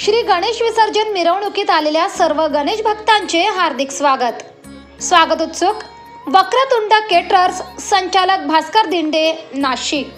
श्री गणेश विसर्जन मिरवणुकीत आलेल्या सर्व गणेश भक्तांचे हार्दिक स्वागत. स्वागत उत्सुक वक्रतुंड केटरर्स संचालक भास्कर दिंडे नाशिक.